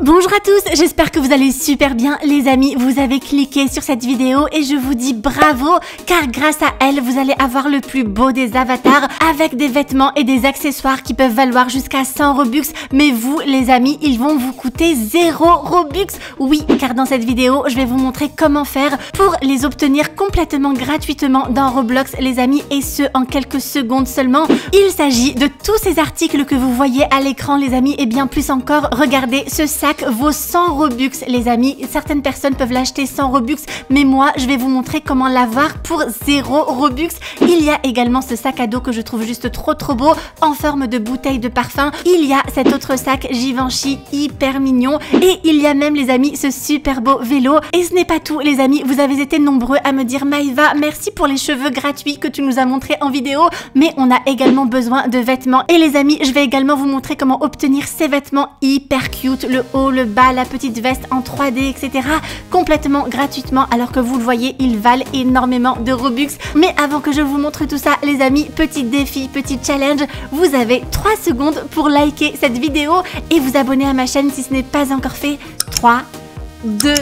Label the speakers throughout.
Speaker 1: Bonjour à tous, j'espère que vous allez super bien les amis, vous avez cliqué sur cette vidéo et je vous dis bravo car grâce à elle vous allez avoir le plus beau des avatars avec des vêtements et des accessoires qui peuvent valoir jusqu'à 100 Robux. Mais vous les amis ils vont vous coûter 0 Robux. Oui car dans cette vidéo je vais vous montrer comment faire pour les obtenir complètement gratuitement dans Roblox les amis et ce en quelques secondes seulement. Il s'agit de tous ces articles que vous voyez à l'écran les amis. Et bien plus encore regardez ce sac vaut 100 Robux, les amis. Certaines personnes peuvent l'acheter 100 Robux, mais moi, je vais vous montrer comment l'avoir pour 0 Robux. Il y a également ce sac à dos que je trouve juste trop trop beau, en forme de bouteille de parfum. Il y a cet autre sac Givenchy hyper mignon. Et il y a même, les amis, ce super beau vélo. Et ce n'est pas tout, les amis. Vous avez été nombreux à me dire, Maïva, merci pour les cheveux gratuits que tu nous as montrés en vidéo. Mais on a également besoin de vêtements. Et les amis, je vais également vous montrer comment obtenir ces vêtements hyper cute. Le bas, la petite veste en 3D, etc. complètement gratuitement alors que vous le voyez, ils valent énormément de Robux. Mais avant que je vous montre tout ça, les amis, petit défi, petit challenge, vous avez 3 secondes pour liker cette vidéo et vous abonner à ma chaîne si ce n'est pas encore fait. 3, 2,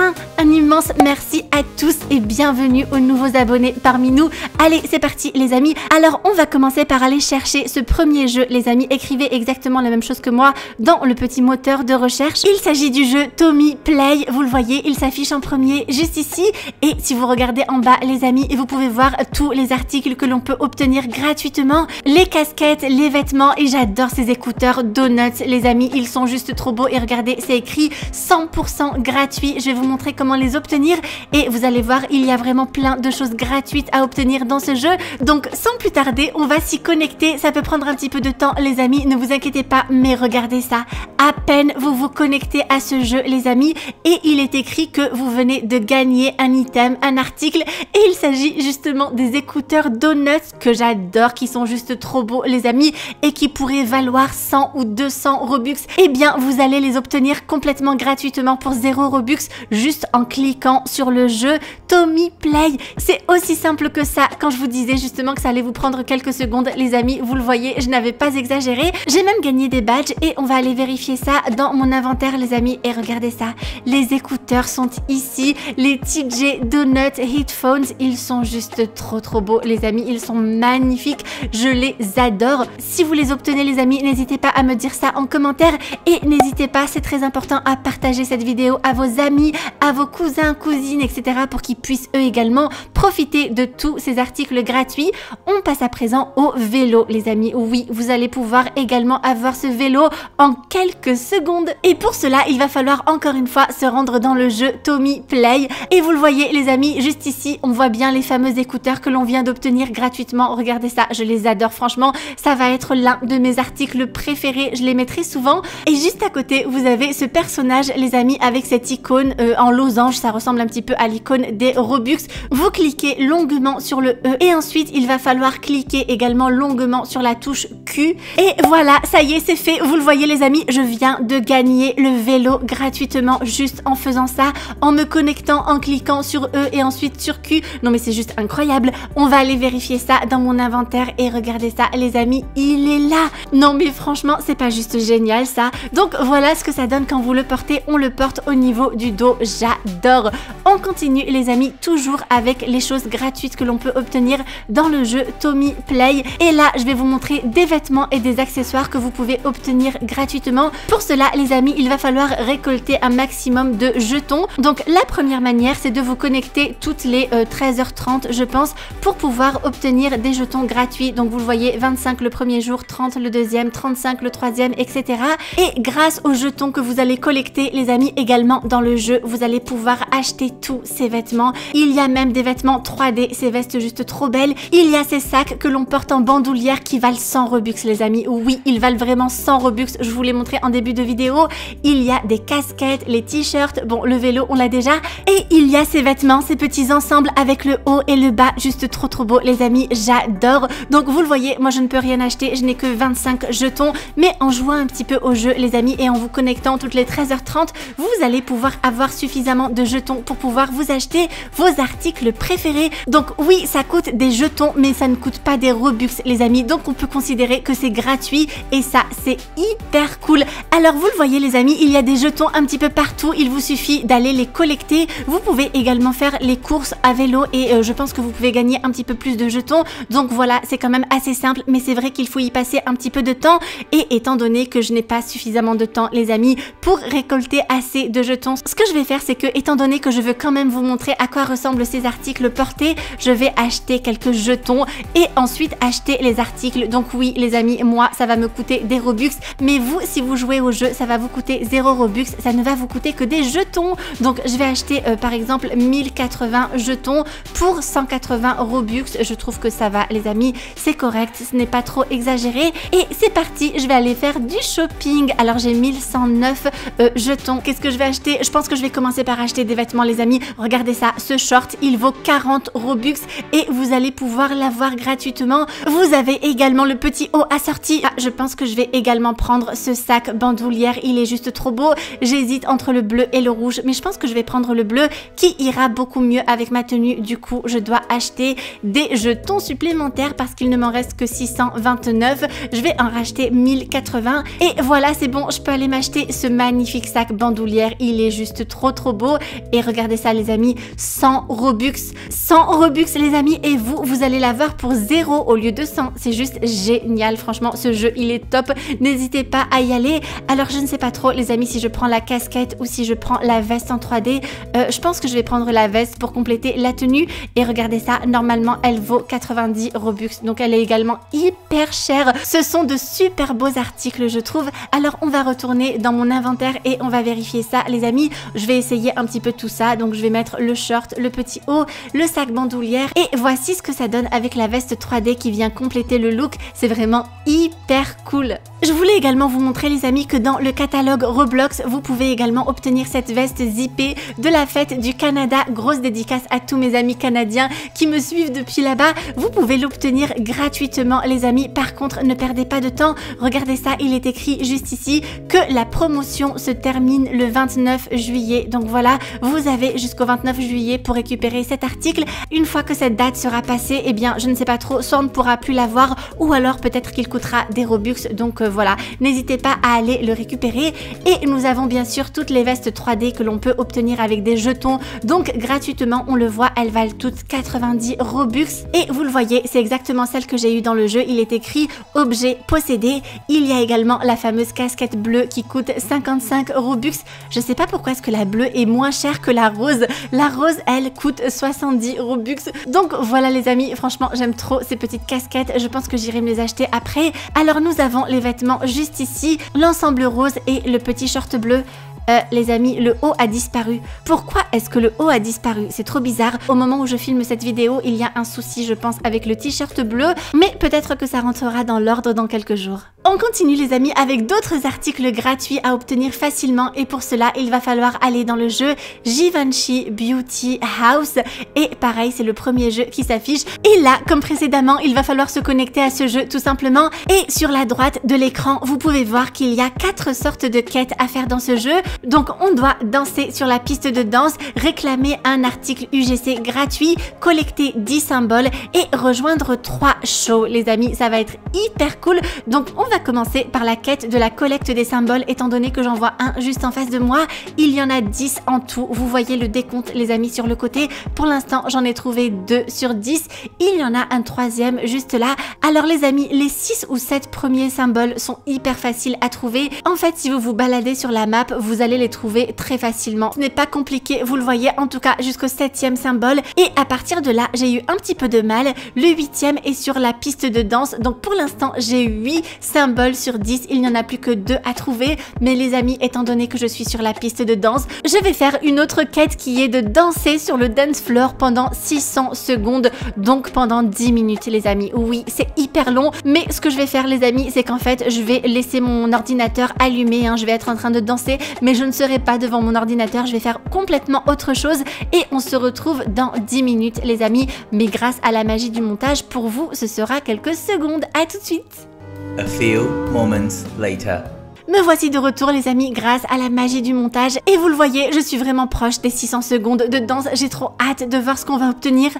Speaker 1: un, immense merci à tous et bienvenue aux nouveaux abonnés parmi nous. Allez, c'est parti les amis. Alors, on va commencer par aller chercher ce premier jeu, les amis. Écrivez exactement la même chose que moi dans le petit moteur de recherche. Il s'agit du jeu Tommy Play. Vous le voyez, il s'affiche en premier juste ici. Et si vous regardez en bas, les amis, vous pouvez voir tous les articles que l'on peut obtenir gratuitement. Les casquettes, les vêtements et j'adore ces écouteurs Donuts, les amis. Ils sont juste trop beaux et regardez, c'est écrit 100% gratuit. Je vais vous comment les obtenir et vous allez voir, il y a vraiment plein de choses gratuites à obtenir dans ce jeu. Donc sans plus tarder, on va s'y connecter. Ça peut prendre un petit peu de temps les amis, ne vous inquiétez pas, mais regardez ça. À peine vous vous connectez à ce jeu les amis et il est écrit que vous venez de gagner un item, un article et il s'agit justement des écouteurs Donuts que j'adore, qui sont juste trop beaux les amis et qui pourraient valoir 100 ou 200 Robux. Eh bien vous allez les obtenir complètement gratuitement pour 0 Robux juste en cliquant sur le jeu Tommy Play. C'est aussi simple que ça. Quand je vous disais justement que ça allait vous prendre quelques secondes, les amis, vous le voyez, je n'avais pas exagéré. J'ai même gagné des badges et on va aller vérifier ça dans mon inventaire, les amis. Et regardez ça, les écouteurs sont ici, les TJ Donut Headphones, ils sont juste trop trop beaux, les amis. Ils sont magnifiques, je les adore. Si vous les obtenez, les amis, n'hésitez pas à me dire ça en commentaire et n'hésitez pas, c'est très important à partager cette vidéo à vos amis, à vos cousins, cousines, etc. pour qu'ils puissent eux également profiter de tous ces articles gratuits. On passe à présent au vélo, les amis. Oui, vous allez pouvoir également avoir ce vélo en quelques secondes. Et pour cela, il va falloir encore une fois se rendre dans le jeu Tommy Play. Et vous le voyez, les amis, juste ici, on voit bien les fameux écouteurs que l'on vient d'obtenir gratuitement. Regardez ça, je les adore franchement. Ça va être l'un de mes articles préférés. Je les mettrai souvent. Et juste à côté, vous avez ce personnage, les amis, avec cette icône euh, en losange, ça ressemble un petit peu à l'icône des Robux. Vous cliquez longuement sur le E et ensuite il va falloir cliquer également longuement sur la touche Q. Et voilà, ça y est, c'est fait. Vous le voyez les amis, je viens de gagner le vélo gratuitement juste en faisant ça, en me connectant, en cliquant sur E et ensuite sur Q. Non mais c'est juste incroyable. On va aller vérifier ça dans mon inventaire et regardez ça les amis, il est là. Non mais franchement, c'est pas juste génial ça. Donc voilà ce que ça donne quand vous le portez. On le porte au niveau du dos j'adore. On continue les amis, toujours avec les choses gratuites que l'on peut obtenir dans le jeu Tommy Play. Et là, je vais vous montrer des vêtements et des accessoires que vous pouvez obtenir gratuitement. Pour cela, les amis, il va falloir récolter un maximum de jetons. Donc la première manière, c'est de vous connecter toutes les 13h30, euh, je pense, pour pouvoir obtenir des jetons gratuits. Donc vous le voyez, 25 le premier jour, 30 le deuxième, 35 le troisième, etc. Et grâce aux jetons que vous allez collecter, les amis, également dans le jeu, vous allez pouvoir acheter tous ces vêtements. Il y a même des vêtements 3D, ces vestes juste trop belles. Il y a ces sacs que l'on porte en bandoulière qui valent 100 Robux les amis. Oui, ils valent vraiment 100 Robux, je vous l'ai montré en début de vidéo. Il y a des casquettes, les t-shirts, bon le vélo on l'a déjà. Et il y a ces vêtements, ces petits ensembles avec le haut et le bas, juste trop trop beau les amis, j'adore. Donc vous le voyez, moi je ne peux rien acheter, je n'ai que 25 jetons. Mais en jouant un petit peu au jeu les amis et en vous connectant toutes les 13h30, vous allez pouvoir avoir suffisamment de jetons pour pouvoir vous acheter vos articles préférés. Donc oui, ça coûte des jetons, mais ça ne coûte pas des Robux, les amis. Donc on peut considérer que c'est gratuit et ça, c'est hyper cool. Alors vous le voyez, les amis, il y a des jetons un petit peu partout. Il vous suffit d'aller les collecter. Vous pouvez également faire les courses à vélo et euh, je pense que vous pouvez gagner un petit peu plus de jetons. Donc voilà, c'est quand même assez simple, mais c'est vrai qu'il faut y passer un petit peu de temps. Et étant donné que je n'ai pas suffisamment de temps, les amis, pour récolter assez de jetons, ce que je vais faire, c'est que étant donné que je veux quand même vous montrer à quoi ressemblent ces articles portés, je vais acheter quelques jetons et ensuite acheter les articles. Donc oui, les amis, moi, ça va me coûter des Robux, mais vous, si vous jouez au jeu, ça va vous coûter 0 Robux, ça ne va vous coûter que des jetons. Donc je vais acheter euh, par exemple 1080 jetons pour 180 Robux. Je trouve que ça va, les amis, c'est correct, ce n'est pas trop exagéré. Et c'est parti, je vais aller faire du shopping. Alors j'ai 1109 euh, jetons. Qu'est-ce que je vais acheter? Je pense que je vais commencer par acheter des vêtements, les amis. Regardez ça, ce short, il vaut 40 Robux et vous allez pouvoir l'avoir gratuitement. Vous avez également le petit haut assorti. Ah, je pense que je vais également prendre ce sac bandoulière. Il est juste trop beau. J'hésite entre le bleu et le rouge, mais je pense que je vais prendre le bleu qui ira beaucoup mieux avec ma tenue. Du coup, je dois acheter des jetons supplémentaires parce qu'il ne m'en reste que 629. Je vais en racheter 1080 et voilà, c'est bon, je peux aller m'acheter ce magnifique sac bandoulière. Il est juste trop trop beau et regardez ça les amis, 100 Robux. 100 Robux les amis et vous, vous allez l'avoir pour 0 au lieu de 100. C'est juste génial, franchement, ce jeu il est top. N'hésitez pas à y aller. Alors je ne sais pas trop les amis si je prends la casquette ou si je prends la veste en 3D. Euh, je pense que je vais prendre la veste pour compléter la tenue et regardez ça, normalement elle vaut 90 Robux donc elle est également hyper chère. Ce sont de super beaux articles je trouve. Alors on va retourner dans mon inventaire et on va vérifier ça les amis. Je vais essayer un petit peu tout ça donc je vais mettre le short, le petit haut, le sac bandoulière et voici ce que ça donne avec la veste 3D qui vient compléter le look. C'est vraiment hyper cool. Je voulais également vous montrer les amis que dans le catalogue Roblox, vous pouvez également obtenir cette veste zippée de la fête du Canada. Grosse dédicace à tous mes amis canadiens qui me suivent depuis là-bas. Vous pouvez l'obtenir gratuitement les amis. Par contre, ne perdez pas de temps. Regardez ça, il est écrit juste ici que la promotion se termine le 29 juillet. Donc voilà, vous avez jusqu'au 29 juillet pour récupérer cet article. Une fois que cette date sera passée, eh bien, je ne sais pas trop, soit on ne pourra plus l'avoir ou alors peut-être qu'il coûtera des Robux. Donc euh, voilà, n'hésitez pas à aller le récupérer. Et nous avons bien sûr toutes les vestes 3D que l'on peut obtenir avec des jetons. Donc gratuitement, on le voit, elles valent toutes 90 Robux. Et vous le voyez, c'est exactement celle que j'ai eu dans le jeu. Il est écrit objet possédé. Il y a également la fameuse casquette bleue qui coûte 55 Robux. Je sais pas pourquoi est-ce que la bleue est moins chère que la rose. La rose, elle, coûte 70 Robux. Donc voilà les amis, franchement, j'aime trop ces petites casquettes. Je pense que j'irai me les acheter après. Alors nous avons les vêtements juste ici, l'ensemble rose et le petit short bleu. Euh, les amis, le haut a disparu. Pourquoi est-ce que le haut a disparu? C'est trop bizarre. Au moment où je filme cette vidéo, il y a un souci, je pense, avec le t-shirt bleu, mais peut-être que ça rentrera dans l'ordre dans quelques jours. On continue les amis avec d'autres articles gratuits à obtenir facilement et pour cela il va falloir aller dans le jeu Givenchy Beauty House et pareil c'est le premier jeu qui s'affiche et là comme précédemment il va falloir se connecter à ce jeu tout simplement et sur la droite de l'écran vous pouvez voir qu'il y a quatre sortes de quêtes à faire dans ce jeu donc on doit danser sur la piste de danse, réclamer un article UGC gratuit, collecter 10 symboles et rejoindre 3 shows les amis ça va être hyper cool donc on va commencer par la quête de la collecte des symboles étant donné que j'en vois un juste en face de moi. Il y en a 10 en tout. Vous voyez le décompte les amis sur le côté. Pour l'instant j'en ai trouvé 2 sur 10. Il y en a un troisième juste là. Alors les amis, les 6 ou 7 premiers symboles sont hyper faciles à trouver. En fait si vous vous baladez sur la map, vous allez les trouver très facilement. Ce n'est pas compliqué, vous le voyez en tout cas jusqu'au 7 symbole. Et à partir de là, j'ai eu un petit peu de mal. Le 8 est sur la piste de danse. Donc pour l'instant j'ai 8 symboles symbole sur 10, il n'y en a plus que 2 à trouver. Mais les amis, étant donné que je suis sur la piste de danse, je vais faire une autre quête qui est de danser sur le dance floor pendant 600 secondes, donc pendant 10 minutes les amis. Oui, c'est hyper long, mais ce que je vais faire les amis, c'est qu'en fait, je vais laisser mon ordinateur allumé, hein. je vais être en train de danser, mais je ne serai pas devant mon ordinateur, je vais faire complètement autre chose et on se retrouve dans 10 minutes les amis, mais grâce à la magie du montage, pour vous, ce sera quelques secondes. À tout de suite
Speaker 2: A few moments later.
Speaker 1: Me voici de retour les amis grâce à la magie du montage et vous le voyez, je suis vraiment proche des 600 secondes de danse. J'ai trop hâte de voir ce qu'on va obtenir.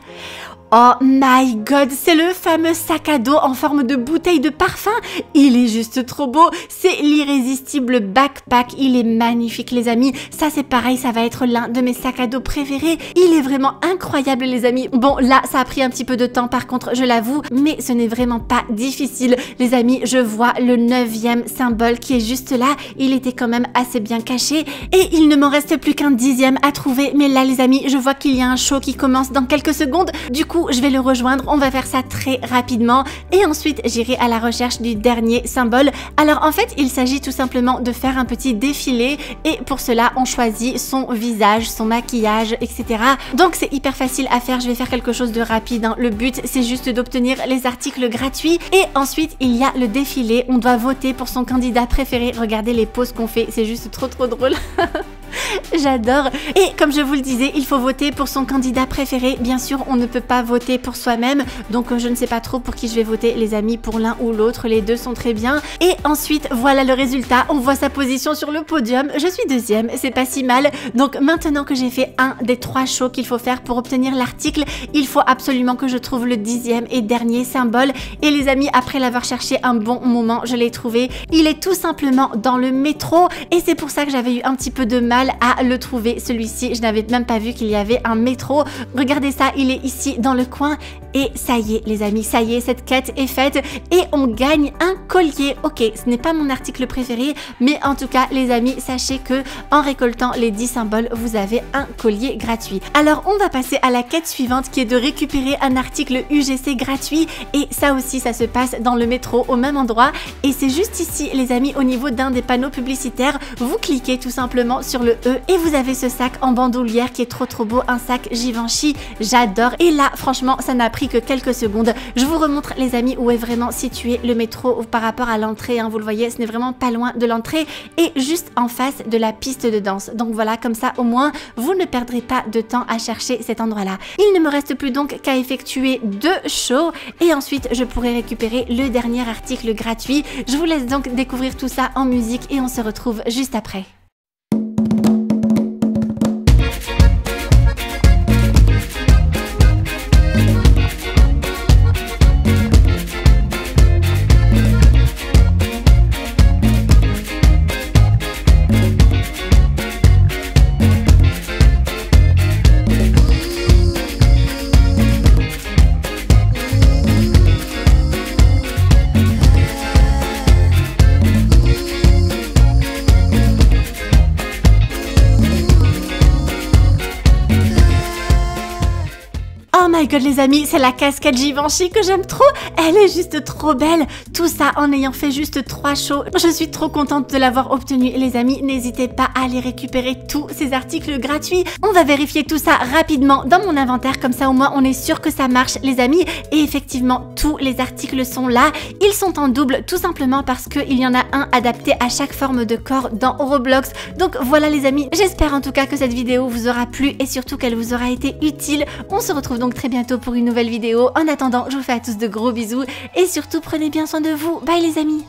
Speaker 1: Oh my god, c'est le fameux sac à dos en forme de bouteille de parfum. Il est juste trop beau. C'est l'irrésistible backpack. Il est magnifique les amis. Ça c'est pareil, ça va être l'un de mes sacs à dos préférés. Il est vraiment incroyable les amis. Bon là, ça a pris un petit peu de temps par contre, je l'avoue. Mais ce n'est vraiment pas difficile. Les amis, je vois le neuvième symbole qui est juste là. Il était quand même assez bien caché. Et il ne m'en reste plus qu'un dixième à trouver. Mais là les amis, je vois qu'il y a un show qui commence dans quelques secondes. Du coup, je vais le rejoindre. On va faire ça très rapidement. Et ensuite, j'irai à la recherche du dernier symbole. Alors en fait, il s'agit tout simplement de faire un petit défilé. Et pour cela, on choisit son visage, son maquillage, etc. Donc c'est hyper facile à faire. Je vais faire quelque chose de rapide. Hein. Le but, c'est juste d'obtenir les articles gratuits. Et ensuite, il y a le défilé. On doit voter pour son candidat préféré. Regardez les poses qu'on fait. C'est juste trop trop drôle. J'adore. Et comme je vous le disais, il faut voter pour son candidat préféré. Bien sûr, on ne peut pas voter pour soi-même. Donc, euh, je ne sais pas trop pour qui je vais voter, les amis, pour l'un ou l'autre. Les deux sont très bien. Et ensuite, voilà le résultat. On voit sa position sur le podium. Je suis deuxième. C'est pas si mal. Donc, maintenant que j'ai fait un des trois shows qu'il faut faire pour obtenir l'article, il faut absolument que je trouve le dixième et dernier symbole. Et les amis, après l'avoir cherché un bon moment, je l'ai trouvé. Il est tout simplement dans le métro. Et c'est pour ça que j'avais eu un petit peu de à le trouver celui-ci. Je n'avais même pas vu qu'il y avait un métro. Regardez ça, il est ici dans le coin et ça y est les amis, ça y est, cette quête est faite et on gagne un collier. Ok, ce n'est pas mon article préféré, mais en tout cas les amis, sachez que en récoltant les 10 symboles, vous avez un collier gratuit. Alors on va passer à la quête suivante qui est de récupérer un article UGC gratuit et ça aussi ça se passe dans le métro au même endroit et c'est juste ici les amis au niveau d'un des panneaux publicitaires, vous cliquez tout simplement sur le Et vous avez ce sac en bandoulière qui est trop trop beau, un sac Givenchy, j'adore et là franchement ça n'a pris que quelques secondes. Je vous remontre les amis où est vraiment situé le métro par rapport à l'entrée. Hein. vous le voyez, ce n'est vraiment pas loin de l'entrée et juste en face de la piste de danse. Donc voilà, comme ça au moins vous ne perdrez pas de temps à chercher cet endroit-là. Il ne me reste plus donc qu'à effectuer deux shows et ensuite je pourrai récupérer le dernier article gratuit. Je vous laisse donc découvrir tout ça en musique et on se retrouve juste après. Les amis, c'est la casquette Givenchy que j'aime trop. Elle est juste trop belle. Tout ça en ayant fait juste trois shows. Je suis trop contente de l'avoir obtenue les amis. N'hésitez pas à aller récupérer tous ces articles gratuits. On va vérifier tout ça rapidement dans mon inventaire. Comme ça au moins on est sûr que ça marche les amis. Et effectivement tous les articles sont là. Ils sont en double tout simplement parce qu'il y en a un adapté à chaque forme de corps dans Roblox. Donc voilà les amis. J'espère en tout cas que cette vidéo vous aura plu et surtout qu'elle vous aura été utile. On se retrouve donc très bientôt pour une nouvelle vidéo. En attendant, je vous fais à tous de gros bisous et surtout prenez bien soin de vous. Bye les amis